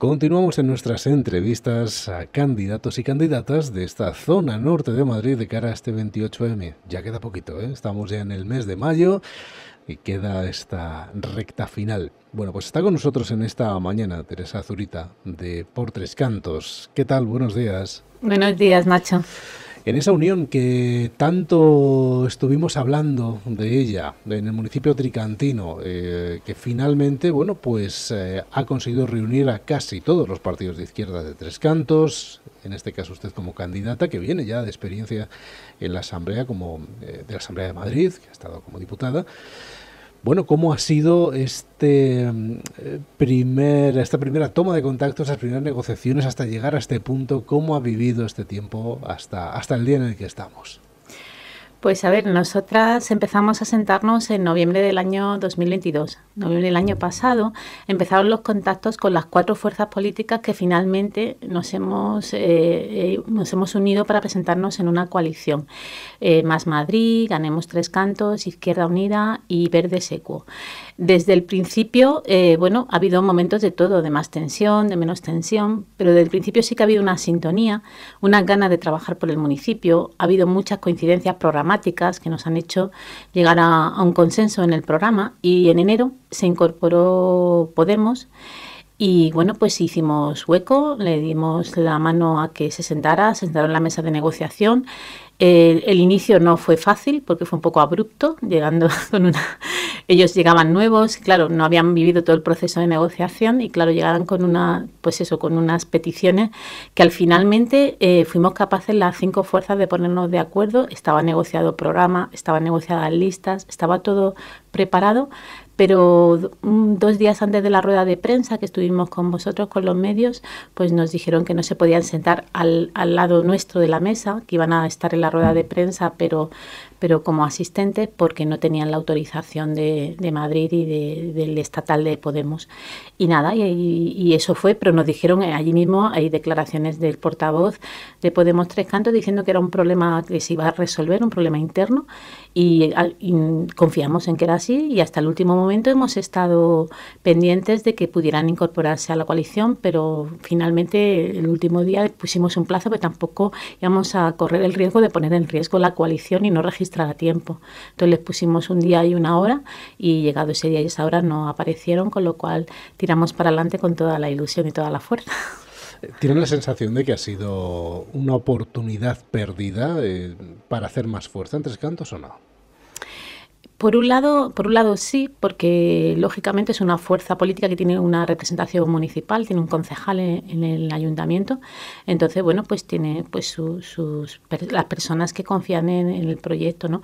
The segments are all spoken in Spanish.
Continuamos en nuestras entrevistas a candidatos y candidatas de esta zona norte de Madrid de cara a este 28M. Ya queda poquito, ¿eh? estamos ya en el mes de mayo y queda esta recta final. Bueno, pues está con nosotros en esta mañana Teresa Zurita de Por Tres Cantos. ¿Qué tal? Buenos días. Buenos días, Nacho en esa unión que tanto estuvimos hablando de ella en el municipio tricantino, eh, que finalmente, bueno, pues eh, ha conseguido reunir a casi todos los partidos de izquierda de Tres Cantos, en este caso usted como candidata, que viene ya de experiencia en la Asamblea, como eh, de la Asamblea de Madrid, que ha estado como diputada. Bueno, ¿cómo ha sido este mm, primer, esta primera toma de contacto, esas primeras negociaciones hasta llegar a este punto? ¿Cómo ha vivido este tiempo hasta, hasta el día en el que estamos? Pues a ver, nosotras empezamos a sentarnos en noviembre del año 2022. Noviembre del año pasado empezaron los contactos con las cuatro fuerzas políticas que finalmente nos hemos, eh, eh, nos hemos unido para presentarnos en una coalición. Eh, Más Madrid, Ganemos Tres Cantos, Izquierda Unida y Verde Secuo. Desde el principio, bueno, ha habido momentos de todo, de más tensión, de menos tensión, pero desde el principio sí que ha habido una sintonía, una gana de trabajar por el municipio, ha habido muchas coincidencias programadas que nos han hecho llegar a, un consenso en el programa y en enero se incorporó Podemos. Y bueno, pues hicimos hueco, le dimos la mano a que se sentara, se sentaron en la mesa de negociación. El, inicio no fue fácil porque fue un poco abrupto, llegando con una... Ellos llegaban nuevos, claro, no habían vivido todo el proceso de negociación y claro, llegaban con una, pues eso, con unas peticiones que al finalmente eh, fuimos capaces las cinco fuerzas de ponernos de acuerdo. Estaba negociado programa, estaban negociadas listas, estaba todo preparado, pero dos días antes de la rueda de prensa que estuvimos con vosotros, con los medios, pues nos dijeron que no se podían sentar al, al lado nuestro de la mesa, que iban a estar en la rueda de prensa, pero pero como asistente porque no tenían la autorización de, Madrid y del estatal de Podemos. Y nada, y, eso fue, pero nos dijeron eh, allí mismo, hay declaraciones del portavoz de Podemos Tres Cantos diciendo que era un problema que se iba a resolver, un problema interno, y, confiamos en que era así y hasta el último momento hemos estado pendientes de que pudieran incorporarse a la coalición, pero finalmente el último día pusimos un plazo, pero tampoco íbamos a correr el riesgo de poner en riesgo la coalición y no registrar a tiempo. Entonces les pusimos un día y una hora y llegado ese día y esa hora no aparecieron, con lo cual tiramos para adelante con toda la ilusión y toda la fuerza. ¿Tienen la sensación de que ha sido una oportunidad perdida eh, para hacer más fuerza en Tres Cantos o no? Por un lado, por un lado sí, porque lógicamente es una fuerza política que tiene una representación municipal, tiene un concejal en, el ayuntamiento, entonces bueno, pues tiene pues sus las personas que confían en, el proyecto, ¿no?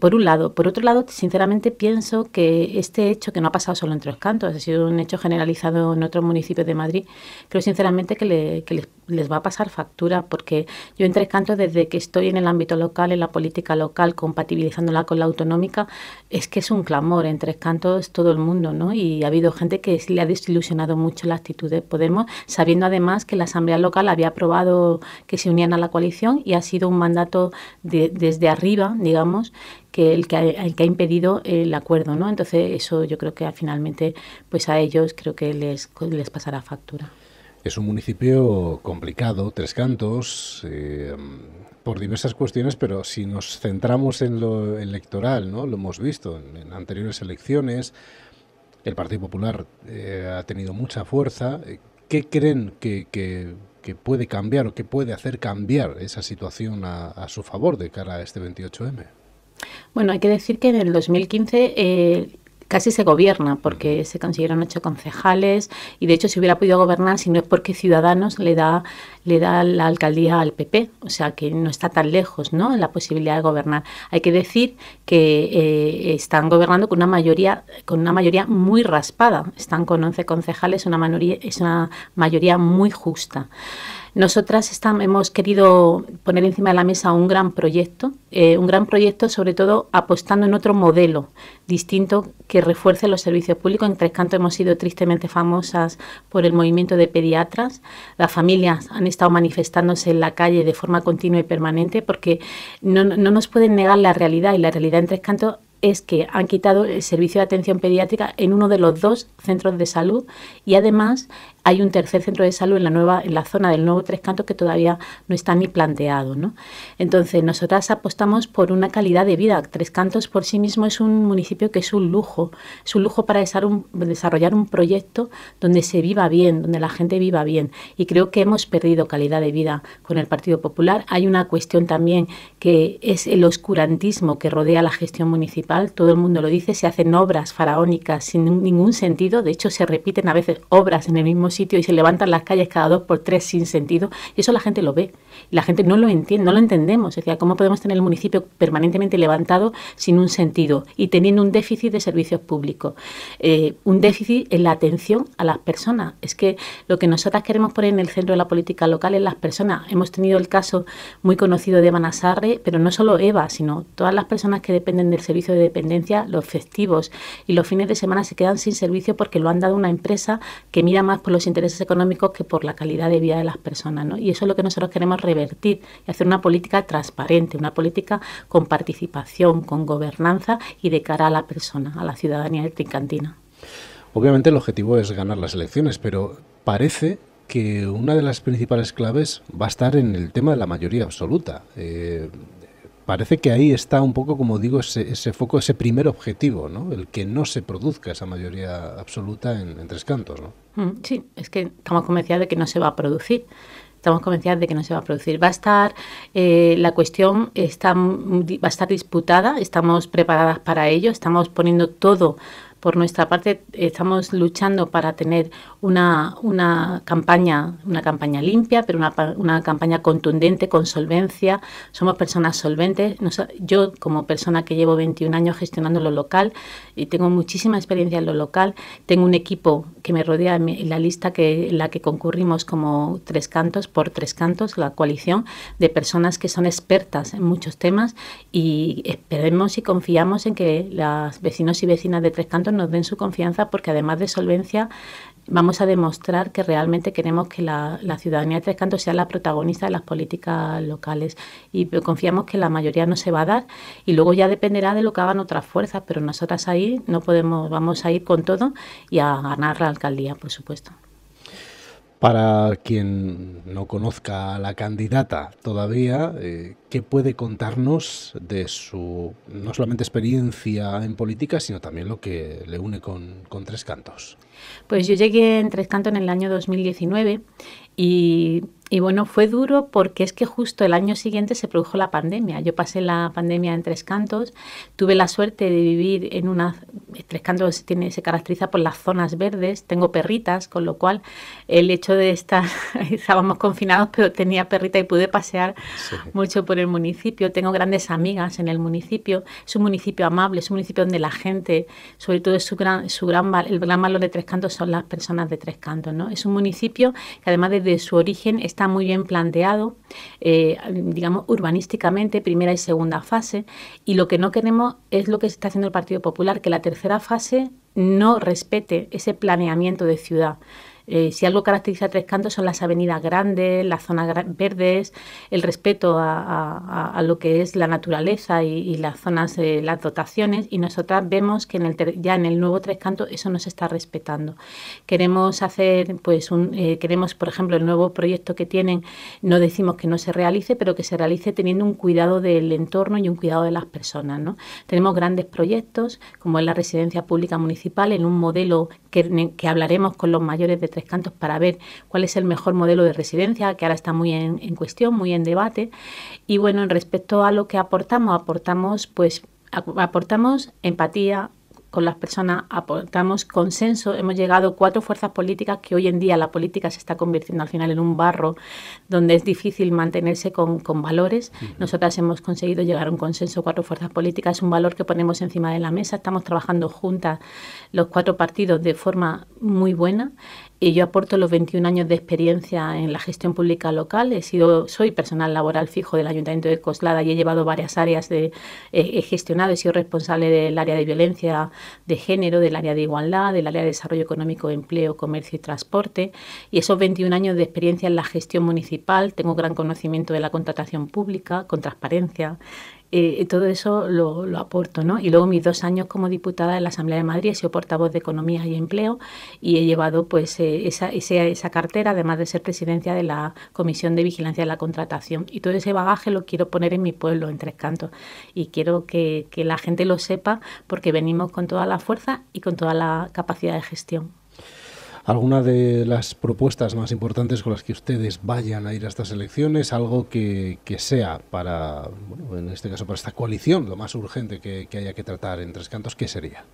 Por un lado, por otro lado, sinceramente pienso que este hecho que no ha pasado solo en Tres Cantos, ha sido un hecho generalizado en otros municipios de Madrid, creo sinceramente que, le, que les, les, va a pasar factura, porque yo en Tres Cantos desde que estoy en el ámbito local, en la política local, compatibilizándola con la autonómica es que es un clamor en Tres Cantos todo el mundo, ¿no? Y ha habido gente que le ha desilusionado mucho la actitud de Podemos, sabiendo además que la Asamblea Local había aprobado que se unían a la coalición y ha sido un mandato desde arriba, digamos, que el que, ha, el que ha impedido el acuerdo, ¿no? Entonces eso yo creo que finalmente, pues a ellos creo que les, les pasará factura. Es un municipio complicado, Tres Cantos, eh, por diversas cuestiones, pero si nos centramos en lo electoral, ¿no? lo hemos visto en, anteriores elecciones, el Partido Popular eh, ha tenido mucha fuerza. ¿Qué creen que, que, puede cambiar o que puede hacer cambiar esa situación a, a, su favor de cara a este 28M? Bueno, hay que decir que en el 2015 eh, casi se gobierna porque se consiguieron ocho concejales y de hecho se hubiera podido gobernar si no es porque Ciudadanos le da le da la alcaldía al PP, o sea que no está tan lejos, ¿no? La posibilidad de gobernar. Hay que decir que eh, están gobernando con una mayoría con una mayoría muy raspada, están con 11 concejales, una mayoría es una mayoría muy justa. Nosotras estamos, hemos querido poner encima de la mesa un gran proyecto, eh, un gran proyecto sobre todo apostando en otro modelo distinto que refuerce los servicios públicos. En Tres Cantos hemos sido tristemente famosas por el movimiento de pediatras. Las familias han estado manifestándose en la calle de forma continua y permanente porque no, no nos pueden negar la realidad y la realidad en Tres Cantos es que han quitado el servicio de atención pediátrica en uno de los dos centros de salud y además hay un tercer centro de salud en la nueva en la zona del nuevo Tres Cantos que todavía no está ni planteado, ¿no? Entonces, nosotras apostamos por una calidad de vida. Tres Cantos por sí mismo es un municipio que es un lujo, es un lujo para desarrollar un proyecto donde se viva bien, donde la gente viva bien y creo que hemos perdido calidad de vida con el Partido Popular. Hay una cuestión también que es el oscurantismo que rodea la gestión municipal, todo el mundo lo dice, se hacen obras faraónicas sin ningún sentido, de hecho se repiten a veces obras en el mismo sitio y se levantan las calles cada dos por tres sin sentido, y eso la gente lo ve, y la gente no lo entiende, no lo entendemos, es decir, ¿cómo podemos tener el municipio permanentemente levantado sin un sentido y teniendo un déficit de servicios públicos? Eh, un déficit en la atención a las personas, es que lo que nosotras queremos poner en el centro de la política local es las personas, hemos tenido el caso muy conocido de Eva Nasarre, pero no solo Eva, sino todas las personas que dependen del servicio de dependencia, los festivos y los fines de semana se quedan sin servicio porque lo han dado una empresa que mira más por los intereses económicos que por la calidad de vida de las personas. ¿no? Y eso es lo que nosotros queremos revertir y hacer una política transparente, una política con participación, con gobernanza y de cara a la persona, a la ciudadanía de Trincantina. Obviamente el objetivo es ganar las elecciones, pero parece que una de las principales claves va a estar en el tema de la mayoría absoluta. Eh, parece que ahí está un poco, como digo, ese, foco, ese primer objetivo, ¿no? El que no se produzca esa mayoría absoluta en, Tres Cantos, ¿no? Mm, sí, es que estamos convencidos de que no se va a producir. Estamos convencidos de que no se va a producir. Va a estar, eh, la cuestión está, va a estar disputada, estamos preparadas para ello, estamos poniendo todo por nuestra parte estamos luchando para tener una, una campaña, una campaña limpia, pero una, una, campaña contundente, con solvencia. Somos personas solventes. yo, como persona que llevo 21 años gestionando lo local y tengo muchísima experiencia en lo local, tengo un equipo que me rodea en la lista que en la que concurrimos como Tres Cantos por Tres Cantos, la coalición de personas que son expertas en muchos temas y esperemos y confiamos en que los vecinos y vecinas de Tres Cantos nos den su confianza porque además de solvencia vamos a demostrar que realmente queremos que la, ciudadanía de Tres Cantos sea la protagonista de las políticas locales y confiamos que la mayoría no se va a dar y luego ya dependerá de lo que hagan otras fuerzas, pero nosotras ahí no podemos, vamos a ir con todo y a ganar la alcaldía, por supuesto. Para quien no conozca a la candidata todavía, eh, ¿qué puede contarnos de su no solamente experiencia en política, sino también lo que le une con, con Tres Cantos? Pues yo llegué en Tres Cantos en el año 2019 y y bueno, fue duro porque es que justo el año siguiente se produjo la pandemia. Yo pasé la pandemia en Tres Cantos, tuve la suerte de vivir en una... Tres Cantos tiene, se caracteriza por las zonas verdes, tengo perritas, con lo cual el hecho de estar, estábamos confinados, pero tenía perrita y pude pasear mucho por el municipio. Tengo grandes amigas en el municipio. Es un municipio amable, es un municipio donde la gente, sobre todo es su gran, su gran, el gran valor de Tres Cantos son las personas de Tres Cantos. ¿no? Es un municipio que además desde su origen está muy bien planteado, eh, digamos, urbanísticamente, primera y segunda fase, y lo que no queremos es lo que está haciendo el Partido Popular, que la tercera fase no respete ese planeamiento de ciudad. Eh, si algo caracteriza a Tres Cantos son las avenidas grandes, las zonas verdes, el respeto a, lo que es la naturaleza y, las zonas, eh, las dotaciones, y nosotras vemos que en el ya en el nuevo Tres Cantos eso no se está respetando. Queremos hacer, pues, un, eh, queremos, por ejemplo, el nuevo proyecto que tienen, no decimos que no se realice, pero que se realice teniendo un cuidado del entorno y un cuidado de las personas. ¿no? Tenemos grandes proyectos, como es la residencia pública municipal, en un modelo que, que hablaremos con los mayores de Tres Cantos para ver cuál es el mejor modelo de residencia, que ahora está muy en, en cuestión, muy en debate. Y bueno, en respecto a lo que aportamos, aportamos pues aportamos empatía, con las personas aportamos consenso. Hemos llegado cuatro fuerzas políticas que hoy en día la política se está convirtiendo al final en un barro donde es difícil mantenerse con, valores. Nosotras hemos conseguido llegar a un consenso, cuatro fuerzas políticas, es un valor que ponemos encima de la mesa. Estamos trabajando juntas los cuatro partidos de forma muy buena y yo aporto los 21 años de experiencia en la gestión pública local. He sido, soy personal laboral fijo del Ayuntamiento de Coslada y he llevado varias áreas de, he gestionado, he sido responsable del área de violencia de género, del área de igualdad, del área de desarrollo económico, empleo, comercio y transporte. Y esos 21 años de experiencia en la gestión municipal, tengo gran conocimiento de la contratación pública, con transparencia, eh, todo eso lo, lo, aporto, ¿no? Y luego mis dos años como diputada en la Asamblea de Madrid he sido portavoz de Economía y Empleo y he llevado pues eh, esa, esa, cartera, además de ser presidencia de la Comisión de Vigilancia de la Contratación. Y todo ese bagaje lo quiero poner en mi pueblo, en Tres Cantos, y quiero que, que la gente lo sepa porque venimos con toda la fuerza y con toda la capacidad de gestión alguna de las propuestas más importantes con las que ustedes vayan a ir a estas elecciones, algo que, sea para, bueno, en este caso para esta coalición, lo más urgente que, haya que tratar en Tres Cantos, ¿qué sería?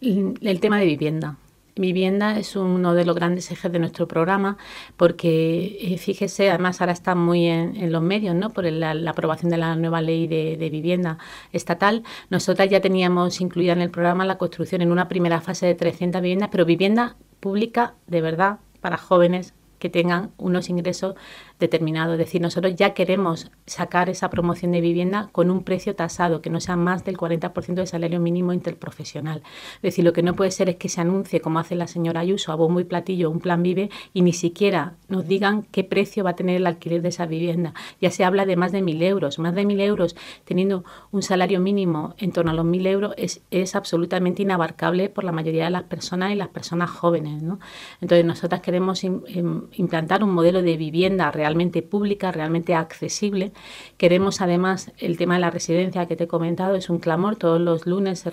El tema de vivienda. Vivienda es uno de los grandes ejes de nuestro programa porque, eh, fíjese, además ahora está muy en, los medios, ¿no? Por la, aprobación de la nueva ley de, vivienda estatal. Nosotras ya teníamos incluida en el programa la construcción en una primera fase de 300 viviendas, pero vivienda pública de verdad para jóvenes que tengan unos ingresos determinado. Es decir, nosotros ya queremos sacar esa promoción de vivienda con un precio tasado, que no sea más del 40% del salario mínimo interprofesional. Es decir, lo que no puede ser es que se anuncie, como hace la señora Ayuso, a bombo y platillo, un plan vive y ni siquiera nos digan qué precio va a tener el alquiler de esa vivienda. Ya se habla de más de mil euros. Más de mil euros teniendo un salario mínimo en torno a los mil euros es, es absolutamente inabarcable por la mayoría de las personas y las personas jóvenes. ¿no? Entonces, nosotras queremos implantar un modelo de vivienda real realmente pública, realmente accesible. Queremos además el tema de la residencia que te he comentado, es un clamor. Todos los lunes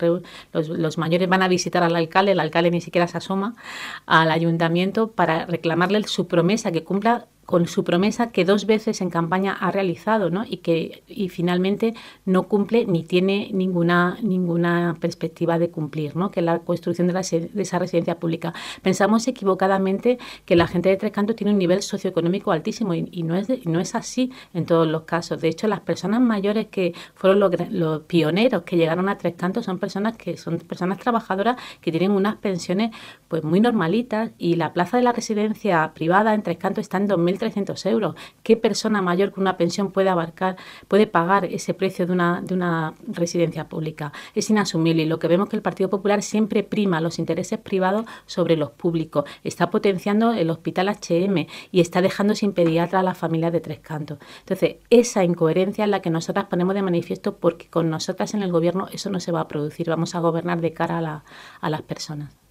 los, los mayores van a visitar al alcalde, el alcalde ni siquiera se asoma al ayuntamiento para reclamarle su promesa que cumpla con su promesa que dos veces en campaña ha realizado ¿no? y que y finalmente no cumple ni tiene ninguna, ninguna perspectiva de cumplir, ¿no? que la construcción de, la, de, esa residencia pública. Pensamos equivocadamente que la gente de Tres Cantos tiene un nivel socioeconómico altísimo y, no, es no es así en todos los casos. De hecho, las personas mayores que fueron los, los pioneros que llegaron a Tres Cantos son personas que son personas trabajadoras que tienen unas pensiones pues muy normalitas y la plaza de la residencia privada en Tres Cantos está en 2000 1.300 euros. ¿Qué persona mayor con una pensión puede abarcar, puede pagar ese precio de una, de una residencia pública? Es inasumible y lo que vemos que el Partido Popular siempre prima los intereses privados sobre los públicos. Está potenciando el hospital HM y está dejando sin pediatra a las familias de Tres Cantos. Entonces, esa incoherencia es la que nosotras ponemos de manifiesto porque con nosotras en el gobierno eso no se va a producir. Vamos a gobernar de cara a, a las personas.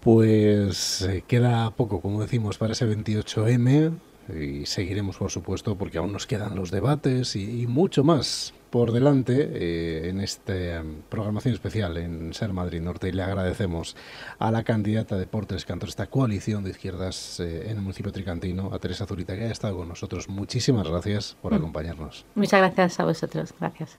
Pues eh, queda poco, como decimos, para ese 28M y seguiremos, por supuesto, porque aún nos quedan los debates y, mucho más por delante eh, en esta em, programación especial en Ser Madrid Norte y le agradecemos a la candidata de Portres Cantos, esta coalición de izquierdas eh, en el municipio tricantino, a Teresa Zurita, que ha estado con nosotros. Muchísimas gracias por mm. acompañarnos. Muchas gracias a vosotros. Gracias.